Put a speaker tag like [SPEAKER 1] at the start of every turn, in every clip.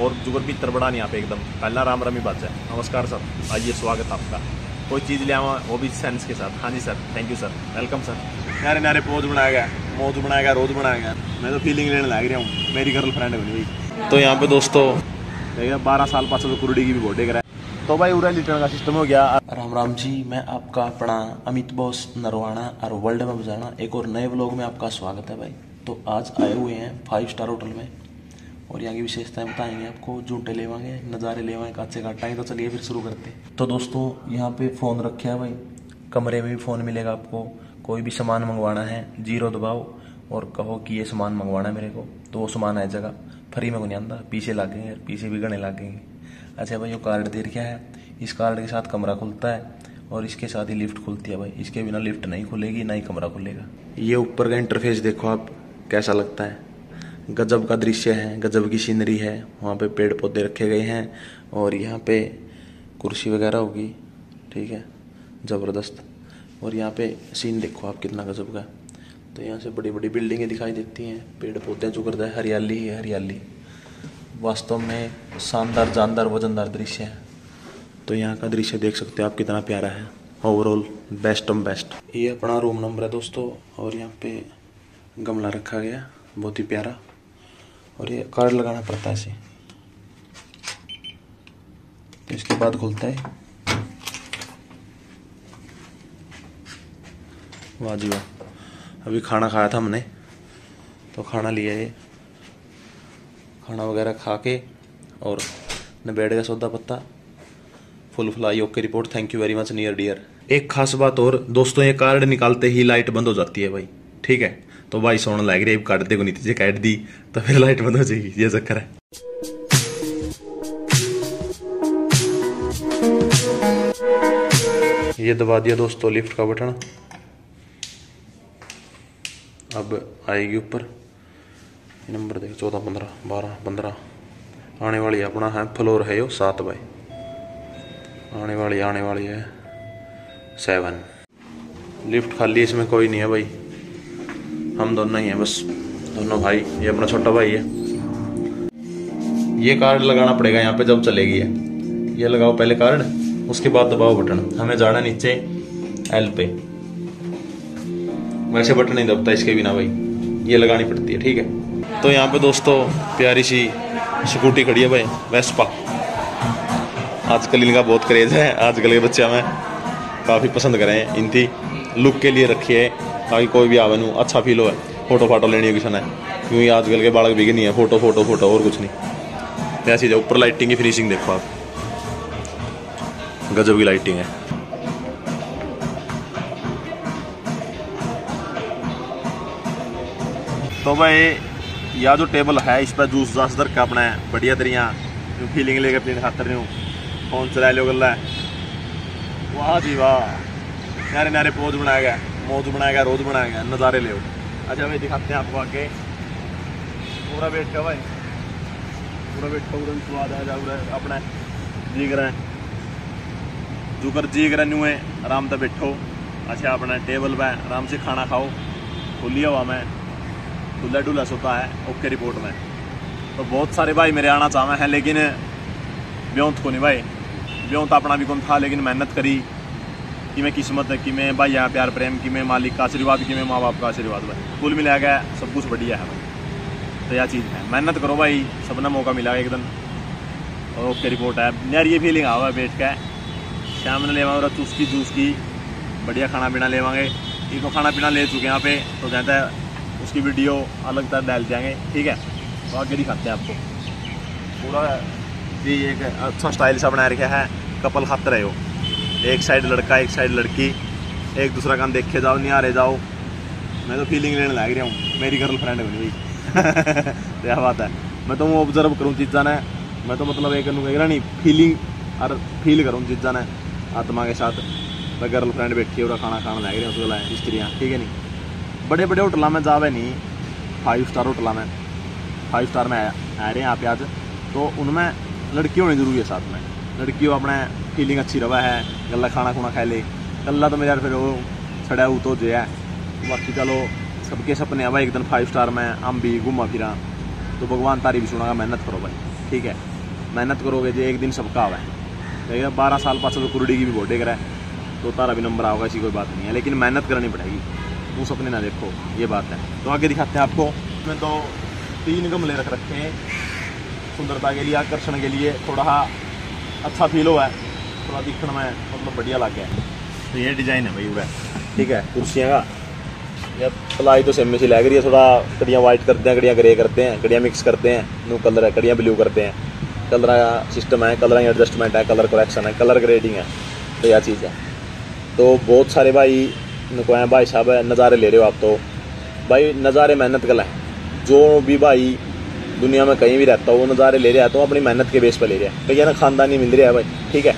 [SPEAKER 1] और जुगर भी बड़ा नहीं यहाँ पे एकदम। पहला राम रमी बात है। नमस्कार सर। आइए स्वागत आपका। कोई चीज़ ले आवा वो भी सेंस के साथ। हाँ जी sir thank you sir welcome sir नारे नारे पोज बनाया गया। मौज बनाया गया रोज बनाया गया। मैं तो फीलिंग लेने लग रहा हूँ। मेरी गर्ल फ्रेंड बनी हुई तो यहाँ पे दोस्तों देखिए बारह साल पास तो कुरडी की भी बॉडी करा तो भाई उरा लिटन का सिस्टम हो गया।
[SPEAKER 2] राम राम जी मैं आपका अपना अमित बॉस नरवाना और वर्ल्ड में बजाना। एक और नए ब्लॉग में आपका स्वागत है भाई। तो आज आए हुए हैं फाइव स्टार होटल में। और यहाँ की विशेषताएँ बताएँगे आपको जूटे लेवाएँगे नज़ारे लेवाएँगे काचे काटाएँगे तो चलिए फिर शुरू करते हैं। तो दोस्तों, यहाँ पे फ़ोन रखे हैं भाई। कमरे में भी फ़ोन मिलेगा आपको। कोई भी सामान मंगवाना है, ज़ीरो दबाओ और कहो कि ये सामान मंगवाना है मेरे को। तो वो सामान आ जाएगा फ्री में को नहीं आता। पीछे लागेंगे पीछे भी गणे लागेंगे। अच्छा भाई, जो कार्ड दे रखा है? इस कार्ड के साथ कमरा खुलता है और इसके साथ ही लिफ्ट खुलती है भाई। इसके बिना लिफ्ट नहीं खुलेगी, ना ही कमरा खुलेगा। ये ऊपर का इंटरफेस देखो आप, कैसा लगता है? गजब का दृश्य है, गजब की सीनरी है, वहाँ पे पेड़ पौधे रखे गए हैं और यहाँ पे कुर्सी वगैरह होगी, ठीक है, ज़बरदस्त। और यहाँ पे सीन देखो आप कितना गजब का। तो यहाँ से बड़ी बड़ी बिल्डिंगें दिखाई देती हैं पेड़ पौधे जो करता है, हरियाली ही हरियाली। वास्तव में शानदार, जानदार, वजनदार दृश्य है। तो यहाँ का दृश्य देख सकते हो आप कितना प्यारा है। ओवरऑल बेस्ट ऑम बेस्ट ये अपना रूम नंबर है दोस्तों, और यहाँ पे गमला रखा गया, बहुत ही प्यारा। और ये कार्ड लगाना पड़ता है इसे। तो इसके बाद खुलता है। वाह जी वाह। अभी खाना खाया था हमने तो खाना लिया है। खाना वगैरह खा के और बैठ गया सौदा पत्ता। Full fly okay report. Thank you very much near dear एक खास बात और, दोस्तों, ये कार्ड निकालते ही लाइट बंद हो जाती है भाई। ठीक है? तो भाई सोने लग रही काट दे को नीचे काट दी तो फिर लाइट बंद हो जाएगी, ये चक्कर है। ये दबा दिया दोस्तों, लिफ्ट का बटन। अब आएगी ऊपर। नंबर देख, चौदह, पंद्रह, बारह, पंद्रह। आने वाली अपना, है, फ्लोर है यो, सात बाई आने वाली आने वाली है, सेवन। लिफ्ट खाली इसमें कोई नहीं है भाई। हम दोनों ही हैं, बस दोनों भाई, ये अपना छोटा भाई है। ये कार्ड लगाना पड़ेगा यहाँ पे जब चलेगी है ये लगाओ पहले कार्ड उसके बाद दबाओ बटन हमें जाना नीचे एल पे। वैसे बटन नहीं दबता इसके बिना भाई। ये लगानी पड़ती है, ठीक है? तो यहाँ पे दोस्तों, प्यारी सी स्कूटी खड़ी है भाई वेस्पा आजकल इनका बहुत क्रेज है, आजकल के बच्चे हमें काफ़ी पसंद करें। इनकी लुक के लिए रखी है। ताकि कोई भी आवे अच्छा फील हो फ़ोटो फाटो लेनी किसी ने क्योंकि आजकल के बालक भी नहीं है। फ़ोटो फ़ोटो फ़ोटो, और कुछ नहीं। ऐसी है ऊपर लाइटिंग की फिनिशिंग देखो आप। गजब की लाइटिंग है।
[SPEAKER 1] तो भाई यह जो टेबल है, इस पर जूस जास दर का अपना बढ़िया तरिया फीलिंग लेके अपनी खातर नहीं फ़ोन चला लो गला वाह जी वाह। नारे नारे पोज बनाया गया मौज बनाया गया रोज बनाया गया नज़ारे ले अच्छा भाई, दिखाते हैं आपको आगे। पूरा वेट का भाई। पूरा वेट का पूरा स्वाद आ जाओ अपना जी करें जुकर जी करें न्यू आराम से बैठो। अच्छा अपना टेबल पे आराम से खाना खाओ। खुली हवा में। खुला डुला सोता है, ओके रिपोर्ट में। तो बहुत सारे भाई मेरे आना चाहे हैं, लेकिन ब्योंत को नहीं भाई। ब्योंत अपना भी कौन था लेकिन मेहनत करी। कि मैं किस्मत, कि मैं भाई यहाँ प्यार प्रेम, कि मैं मालिक का आशीर्वाद, कि मैं माँ बाप का आशीर्वाद, भाई। कुल मिला गया सब कुछ बढ़िया है, भाई। तो यह चीज़ है। मेहनत करो, भाई। सबने मौका मिला एकदम और ओके रिपोर्ट है यार, ये फीलिंग आवा बैठ के। शाम ने लेवा चूस की बढ़िया खाना पीना लेवांगे इनको खाना पीना ले चुके हैं यहाँ पे। तो कहता है, उसकी वीडियो अलग तरह डाल जाएँगे ठीक है? तो आगे दिखाते हैं आपको। पूरा ये एक अच्छा स्टाइल सा बनाया रखा है। कपल खाते रहे हो। एक साइड लड़का, एक साइड लड़की, एक दूसरा काम देखे जाओ नहीं आ रहे जाओ। मैं तो फीलिंग लेने लग रहा हूँ। मेरी गर्ल फ्रेंड बनी हुई यह बात है। मैं तो ऑब्ज़र्व करूँ चीज़ा ने मैं तो मतलब ये करूँगा नहीं फीलिंग और फील करूँ चीज़ा ने आत्मा के साथ। मैं गर्ल फ्रेंड बैठी है खाना खाना लग रहे उसको स्त्रियाँ, ठीक है नहीं बड़े बड़े होटलों में जावे नहीं फाइव स्टार होटलों में। फाइव स्टार में आ रहे हैं यहाँ आज। तो उनमें लड़की होनी ज़रूरी है साथ में। लड़की अपने फीलिंग अच्छी रवा है गला खाना खुना खा ले। गला तो मेरा फिर वो छड़ा ऊ तो जो है। बाकी चलो, सबके सपने भाई, एक दिन फाइव स्टार में हम भी घूमा फिरा। तो भगवान तारी भी सुना मेहनत करो भाई। ठीक है? मेहनत करोगे जो एक दिन सबका आवा। है? बारह साल पाँच सौ कुरडी की भी वोटे करा। तो तारा भी नंबर आओगा, ऐसी कोई बात नहीं है। लेकिन मेहनत करनी पड़ेगी। तू सपने ना देखो, ये बात है। तो आगे दिखाते हैं आपको। मैं तो तीन गमले रख रखे हैं। सुंदरता के लिए, आकर्षण के लिए, थोड़ा अच्छा फील हुआ है। थोड़ा दिखने में मतलब बढ़िया लग गया। तो ये डिज़ाइन है भाई पूरा। ठीक है कुर्सियाँ का। या प्लाई तो सेम में सी लग रही है थोड़ा कड़ियाँ वाइट करते हैं कड़ियाँ ग्रे करते हैं कड़ियाँ मिक्स करते हैं न्यू कलर है कड़ियाँ ब्लू करते हैं। कलर का सिस्टम है कलर एडजस्टमेंट है कलर करेक्शन है कलर ग्रेडिंग है। तो यह चीज़ है। तो बहुत सारे भाई को हैं भाई साहब है नज़ारे ले रहे हो आप तो। भाई नज़ारे मेहनत कल है। जो भी भाई दुनिया में कहीं भी रहता हो, वो नज़ारे ले रहा है तो अपनी मेहनत के बेस पर ले रहा है। ना खानदानी मिल रहा है भाई, ठीक है?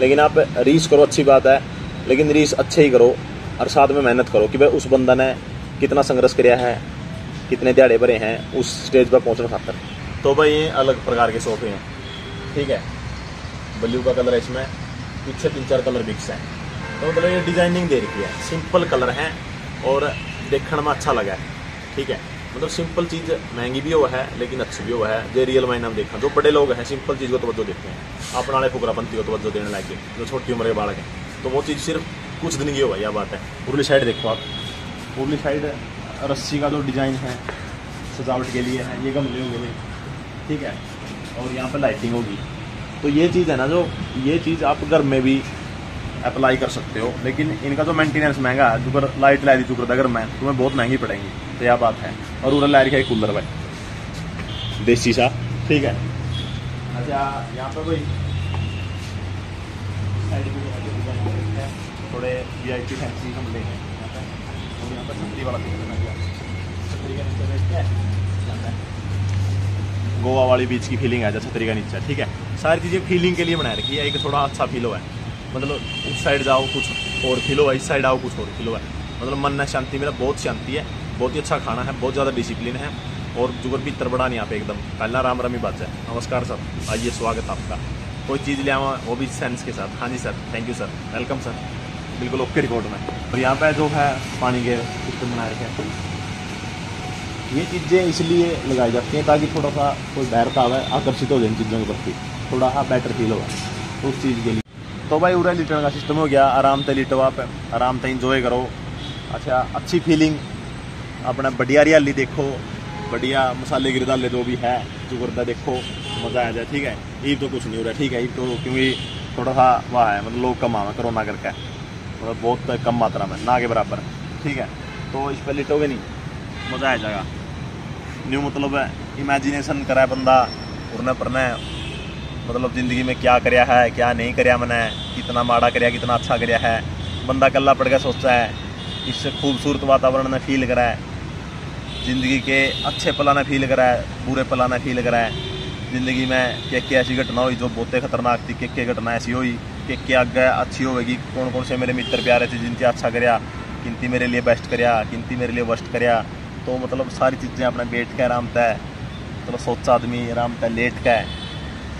[SPEAKER 1] लेकिन आप रीस करो, अच्छी बात है, लेकिन रीस अच्छे ही करो और साथ में मेहनत करो कि भाई उस बंदा ने कितना संघर्ष कराया है, कितने दिहाड़े भरे हैं, उस स्टेज पर पहुँचने खातर। तो भाई ये अलग प्रकार के सोफे हैं, ठीक है? ब्लू का कलर है इसमें, पीछे तीन चार कलर मिक्स है। तो मतलब ये डिज़ाइनिंग दे रखी है, सिंपल कलर है और देखने में अच्छा लगा है, ठीक है? मतलब सिंपल चीज़ महँगी भी हो है, लेकिन अच्छी भी हुआ है। जो रियल मायने हम देखा। जो बड़े लोग हैं सिंपल चीज़ को तवज्जो देते हैं। अपने वाले फुकरापंथी को तवज्जो देने लगे जो छोटी उम्र के बालक हैं। तो वो चीज़ सिर्फ़ कुछ दिन की हुआ यह बात है। उर्ली साइड देखो आप। उर्ली साइड रस्सी का जो डिज़ाइन है, सजावट के लिए है, ये गमले होंगे भाई। ठीक है? और यहाँ पर लाइटिंग होगी। तो ये चीज़ है ना, जो ये चीज़ आप घर में भी अप्लाई कर सकते हो लेकिन इनका जो मेंटेनेंस महँगा है जो लाइट ला दी अगर मैं तुम्हें बहुत महँगी पड़ेंगी तो यह बात है। और उधर ला रखा है कूलर भाई। देसी सा ठीक है। अच्छा यहाँ पे भाई थोड़े वी आई पी फैंसी हम ले हैं और यहाँ पर छतरी वाला देख लेना छतरी का नीचे हैं। गोवा वाली बीच की फीलिंग आ जाए छतरी का नीचे ठीक है। सारी चीज़ें फीलिंग के लिए बनाए रखी है एक थोड़ा अच्छा फील हुआ है। मतलब उस साइड जाओ, कुछ और फील हुआ इस साइड आओ, कुछ और खिलो। हुआ मतलब मन में शांति, मेरा बहुत शांति है, बहुत ही अच्छा खाना है, बहुत ज़्यादा डिसिप्लिन है, और जुगर भी तरबड़ा नहीं यहाँ पे एकदम। पहला राम रमी बात है। नमस्कार सर। आइए, स्वागत आपका। कोई चीज़ ले आवा वो भी सेंस के साथ। हाँ जी sir thank you sir welcome sir बिल्कुल ओके रिकॉर्ड में। और यहाँ पर जो है पानी के सिस्टम बनाए रखे ये चीज़ें इसलिए लगाई जाती हैं ताकि थोड़ा सा कोई बाहर का आवे, आकर्षित हो जाए इन चीज़ों के प्रति। थोड़ा सा बेटर फील होगा उस चीज़ के लिए। तो भाई उरा लिटने का सिस्टम हो गया, आराम से लिटो आप, आराम से इंजॉय करो। अच्छा अच्छी फीलिंग अपना बढ़िया हरियाली देखो, बढ़िया मसाले गिरदाले जो भी है, जो देखो, मज़ा आ जाए, ठीक है? ईद तो कुछ नहीं हो रहा, ठीक है? ईद तो क्योंकि थोड़ा सा वह है मतलब लोग कम आवे, कोरोना करके। मतलब बहुत कम मात्रा में, ना के बराबर, ठीक है? तो इस पर लिटोगे नहीं, मज़ा आ जाएगा। न्यू मतलब इमेजिनेशन करा बंदा उड़ने पड़ने मतलब ज़िंदगी में क्या कराया है, क्या नहीं कराया मैंने, कितना माड़ा कराया, कितना अच्छा कराया है। बंदा कल्ला पड़ के सोचता है इससे खूबसूरत वातावरण ने फील करा है। ज़िंदगी के अच्छे पला ने फील करा है, बुरे पला ने फील करा है। ज़िंदगी में क्या क्या ऐसी घटना हुई जो बहुते खतरनाक थी क्या क्या घटना ऐसी हुई कि क्या आगे अच्छी होगी कौन कौन से मेरे मित्र प्यारे थे जिनसे अच्छा कराया, किनती मेरे लिए बेस्ट कराया, किनती मेरे लिए वर्स्ट कराया। तो मतलब सारी चीज़ें अपने बैठ के आराम तय चलो सोचा आदमी आराम तय लेट के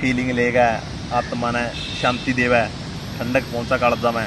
[SPEAKER 1] फीलिंग लेगा आत्मा ने शांति देवे ठंडक पहुँचा कालदा में